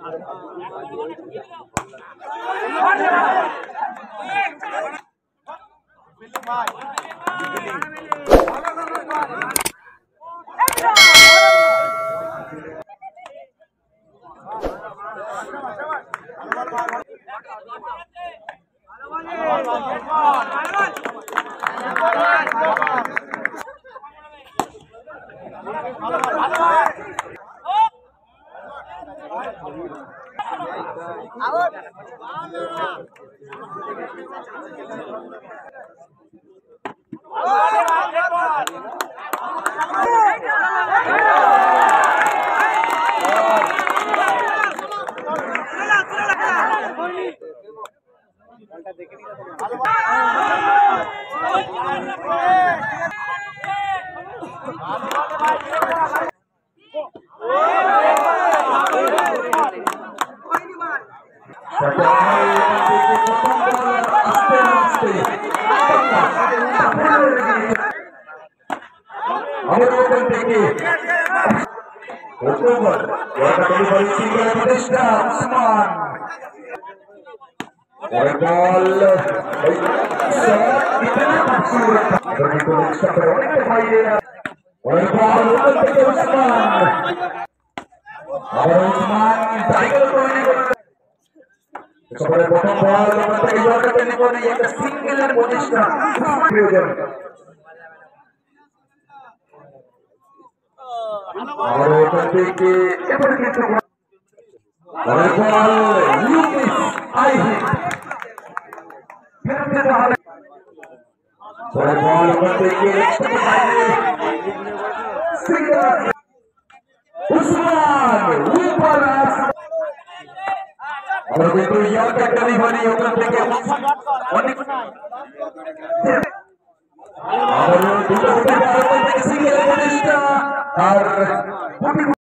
ভালো ভালো ভালো আস্তে অবলম্বন থেকে অক্টোবর প্রতিষ্ঠা উসমান প্রথম বল থেকে জোর প্রতিষ্ঠা और बच्चे के एवर मित्र और गोल यूपी आई फिर से दाल और गोल बच्चे के सिंगर उस्मान ऊपर और बेटू यह कटरी बनी होकर देखे और और থেকে